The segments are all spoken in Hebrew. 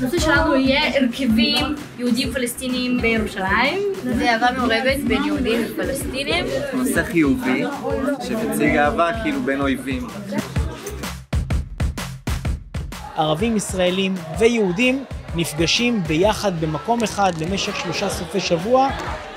הנושא שלנו יהיה הרכבים יהודים פלסטינים בירושלים. זה אהבה מעורבת בין יהודים ופלסטינים. נושא חיובי, שמציג אהבה כאילו בין אויבים. ערבים ישראלים ויהודים נפגשים ביחד במקום אחד למשך שלושה סופי שבוע,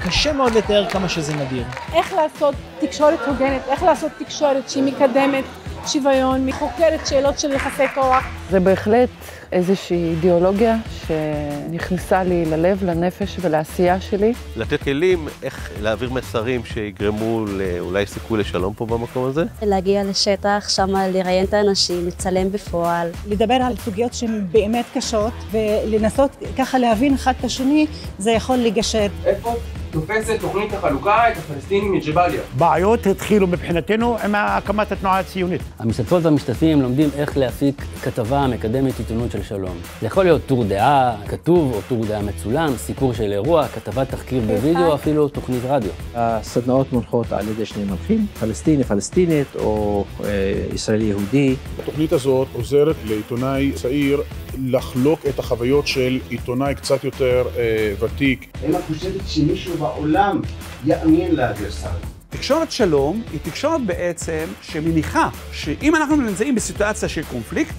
קשה מאוד לתאר כמה שזה נדיר. איך לעשות תקשורת הוגנת, איך לעשות תקשורת שהיא מקדמת שוויון, מחוקרת שאלות של יחסי כוח. זה בהחלט איזושהי אידיאולוגיה שנכנסה לי ללב, לנפש ולעשייה שלי. לתת כלים איך להעביר מסרים שיגרמו לאולי סיכוי לשלום פה במקום הזה. להגיע לשטח, שם לראיין את האנשים, לצלם בפועל. לדבר על סוגיות שהן באמת קשות ולנסות ככה להבין אחד את השני, זה יכול לגשר. איפה תופסת תוכנית החלוקה את הפלסטינים מג'באליה. בעיות התחילו מבחינתנו עם הקמת התנועה הציונית. המשתתפות והמשתתפים לומדים איך להפיק כתבה מקדמת עיתונות של שלום. זה יכול להיות טור דעה כתוב או טור דעה מצולם, סיקור של אירוע, כתבת תחקיר בווידאו, אפילו תוכנית רדיו. הסדנאות מונחות על ידי שני מנחים, פלסטיני, פלסטינית או אה, ישראלי יהודי. התוכנית הזאת עוזרת לעיתונאי צעיר לחלוק את החוויות של עיתונאי קצת יותר אה, ותיק. אם את חושבת שמישהו בעולם יאמין לגרסה. תקשורת שלום היא תקשורת בעצם שמניחה שאם אנחנו נמצאים בסיטואציה של קונפליקט,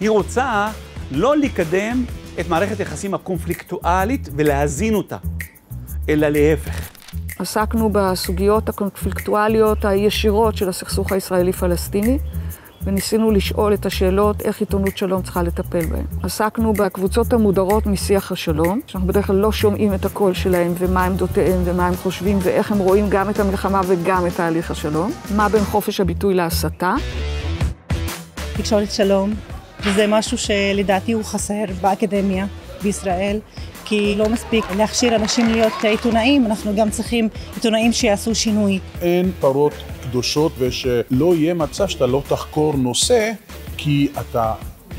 היא רוצה לא לקדם את מערכת היחסים הקונפליקטואלית ולהזין אותה, אלא להפך. עסקנו בסוגיות הקונפליקטואליות הישירות של הסכסוך הישראלי-פלסטיני. וניסינו לשאול את השאלות איך עיתונות שלום צריכה לטפל בהן. עסקנו בקבוצות המודרות משיח השלום, שאנחנו בדרך כלל לא שומעים את הקול שלהם ומה עמדותיהם ומה הם חושבים ואיך הם רואים גם את המלחמה וגם את תהליך השלום. מה בין חופש הביטוי להסתה. תקשורת שלום, וזה משהו שלדעתי הוא חסר באקדמיה בישראל. כי לא מספיק להכשיר אנשים להיות עיתונאים, אנחנו גם צריכים עיתונאים שיעשו שינוי. אין פרות קדושות ושלא יהיה מצב שאתה לא תחקור נושא כי אתה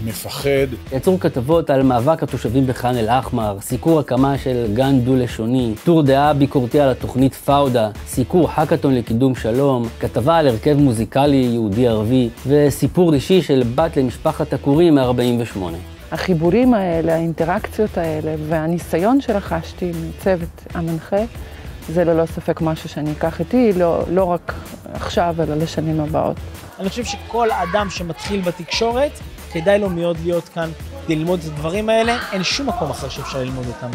מפחד. יצרו כתבות על מאבק התושבים בח'אן אל-אחמר, סיקור הקמה של גן דו-לשוני, טור דעה ביקורתי על התוכנית פאודה, סיקור האקתון לקידום שלום, כתבה על הרכב מוזיקלי יהודי-ערבי, וסיפור אישי של בת למשפחת עקורים מ-48. החיבורים האלה, האינטראקציות האלה והניסיון שרכשתי מצוות המנחה, זה ללא ספק משהו שאני אקח איתי, לא, לא רק עכשיו, אלא לשנים הבאות. אני חושב שכל אדם שמתחיל בתקשורת, כדאי לו מאוד להיות כאן ללמוד את הדברים האלה, אין שום מקום אחר שאפשר ללמוד אותם.